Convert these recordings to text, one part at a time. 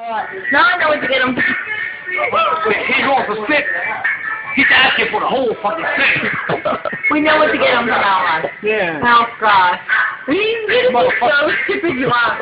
Now I know what to get him. He's going for six. He's asking for the whole fucking thing. We know what to get him from now on. Yeah. Oh gosh. We you just so stupid you are.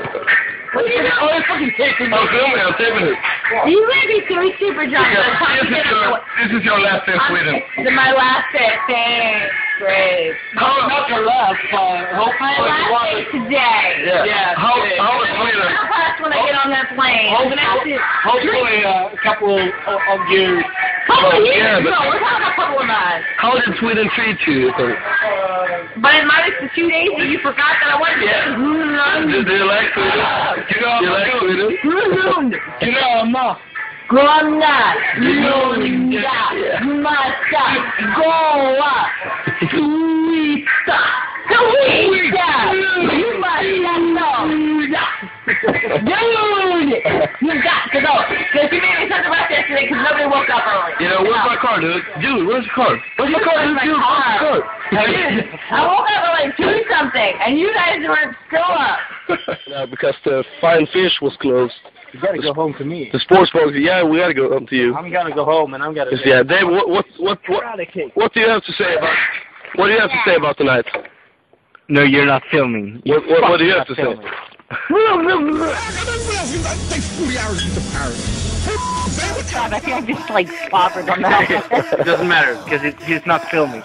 What are you doing? Oh, it's fucking taping. I'm filming, I'm taping it. You may be so stupid, John. This I'm trying to is your, this is your last day in Sweden. This is my last day. Thanks. Great. No, not your last, uh, My hopefully you last day today. Yeah. Yeah, How, yeah. how was Sweden? How fast when I get on that plane? I'm gonna have to. Hopefully, uh, a couple of, of you. Couple of years Yeah, but- ago, we're talking a couple of months. How did Sweden treat you, you think? But in minus the two days that you forgot that I wanted Yeah. Do, do you like Sweden? You know, Do you like Sweden? to. you know, I'm not. Gronna, Lunda, Mata, Goa, Suita, Suita, Dude! You got to go. Because you made me such a mess yesterday because nobody woke up early. You know, where's my car, dude? Dude, where's the car? Where's my car, dude? my Dude, where's my car? car? Dude, I woke up at like 2 something, and you guys weren't still up. no, because the fine fish was closed. You gotta go home to me. The sports box, yeah, we gotta go home to you. I'm gonna go home and I'm gonna. Yeah, Dave, what, what, what, what, what do you have to say about, what do you have to say about tonight? No, you're not filming. What, what, what do you have to say? God, I feel like just like slobbered on that. it doesn't matter because it, he's not filming.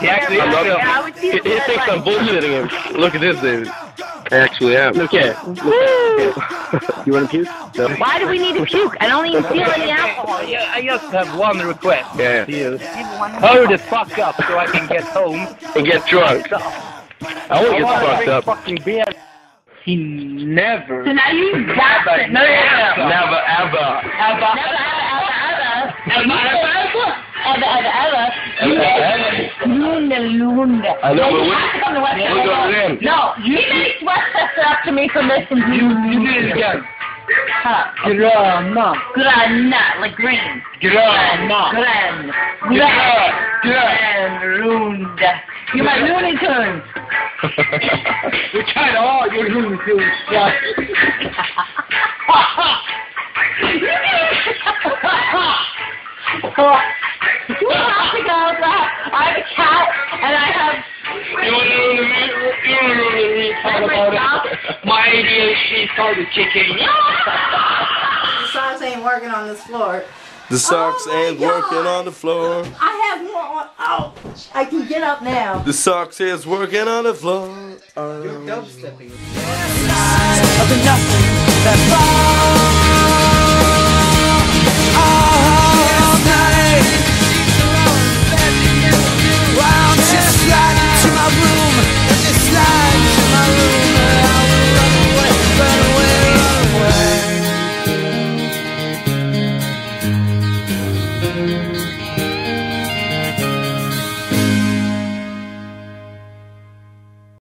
He actually I'm not- filming. I would see He, he thinks I'm bullshitting him. Look at this, David. I actually am. Look here. You want to puke? No. Why do we need to puke? I don't even feel any alcohol. Yeah, I just have one request. Yeah. To you. Hurry the fuck up so I can get home. And get drunk. I won't get fucked up. fucking beer. He never. So now you got it. No, no, no. Never, ever. Never, ever, ever, ever, ever, ever, ever, ever, Lunda, Lunda. I know, but You we- I know, but? We're to them. No, you didn't Westchester up to me for missing you. You did it again. grandma, Grana, like green. Grandma, Gran. Gran. Gran. Runda. You're my Looney Tunes. We tried all your Looney Tunes stuff. Ha ha! Have a cat, and I have. You want to know the you want to know the real part about it? My ADHD started kicking. The socks ain't working on this floor. The socks Oh my ain't working on the floor. I have more on. Oh, I can get up now. The socks is working on the floor. Thank